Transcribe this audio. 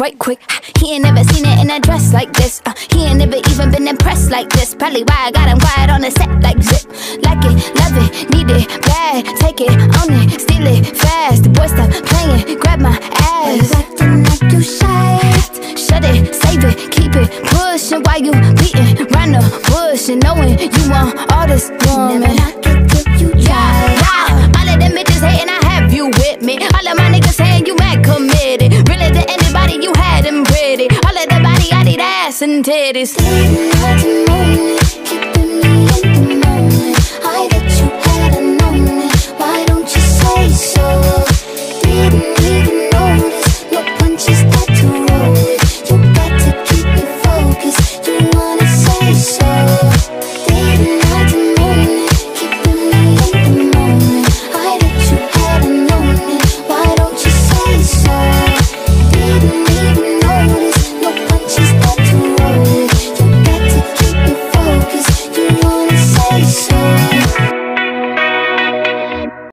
right quick. He ain't never seen it in a dress like this. Uh, he ain't never even been impressed like this. Probably why I got him quiet on the set like zip. Like it, love it, need it, bad. Take it, own it, steal it, fast. The boy stop playing, grab my ass. acting like you shy. Shut it, save it, keep it pushing while you beating round the bush and knowing you want all this woman. Never knock it till you yeah. Titties.